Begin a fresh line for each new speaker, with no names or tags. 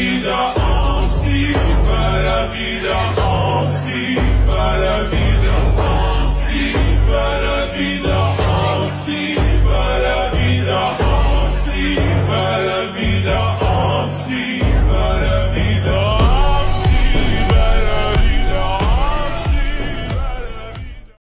vida, oh sí, para vida, oh sí, para vida, oh sí, para vida, oh sí, para vida, oh sí. para vida, oh sim.